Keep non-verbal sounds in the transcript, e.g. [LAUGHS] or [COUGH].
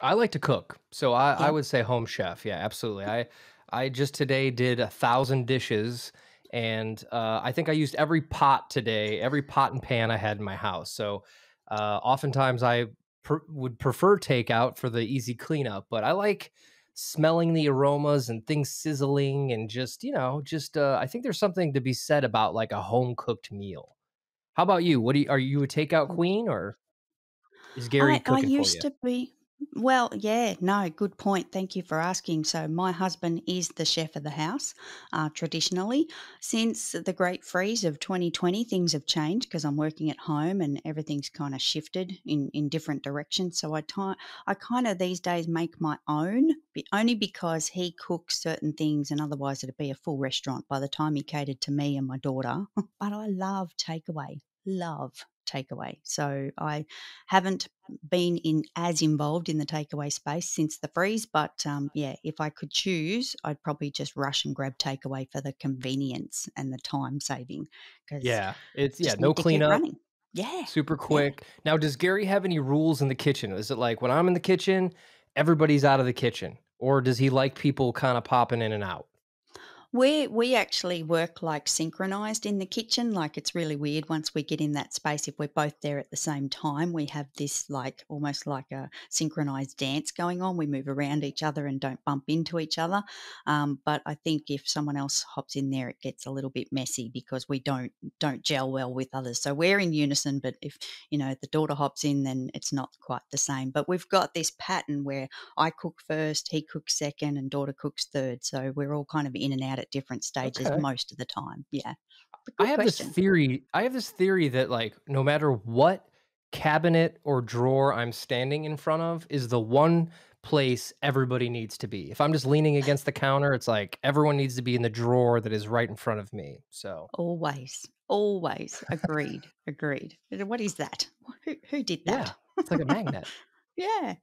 I like to cook, so I I would say home chef, yeah, absolutely. I I just today did a 1,000 dishes, and, uh, I think I used every pot today, every pot and pan I had in my house, so, uh, oftentimes I per would prefer takeout for the easy cleanup, but I like smelling the aromas and things sizzling and just, you know, just, uh, I think there's something to be said about, like, a home-cooked meal. How about you? What do you are you a takeout Mm. queen, or is Gary I I cooking for used you? to be well, yeah, no, good point, thank you for asking. So my husband is the chef of the house, uh, traditionally. Since the great freeze of 2020, things have changed because I'm working at home and everything's kinda shifted in in different directions, so I I kinda these days make my own, only because he cooks certain things and otherwise it'd be a full restaurant by the time he catered to me and my daughter. [LAUGHS] But I love takeaway, love takeaway. So I haven't been in as involved in the takeaway space since the freeze, but, um, yeah, if I could choose, I'd probably just rush and grab takeaway for the convenience and the time saving 'cause Yeah, it's yeah, no cleanup. Yeah, super yeah. quick. Now, does Gary have any rules in the kitchen? Is it like, when I'm in the kitchen, everybody's out of the kitchen, or does he like people kinda popping in and out? We we actually work, like, synchronized in the kitchen, like, it's really weird once we get in that space, if we're both there at the same time, we have this, like, almost like a synchronized dance going on, we move around each other and don't bump into each other, um, but I think if someone else hops in there, it gets a little bit messy because we don't don't gel well with others, so we're in unison, but if, you know, the daughter hops in, then it's not quite the same, but we've got this pattern where I cook 1st, he cooks 2nd, and daughter cooks 3rd, so we're all kind of in and out at different stages Okay. most of the time, yeah. I have this theory I have this theory that, like, no matter what cabinet or drawer I'm standing in front of is the one place everybody needs to be. If I'm just leaning against the counter, it's like everyone needs to be in the drawer that is right in front of me, so Always, always, agreed, agreed. What is that? [LAUGHS] Who who did Yeah, it's like a magnet. [LAUGHS] Yeah.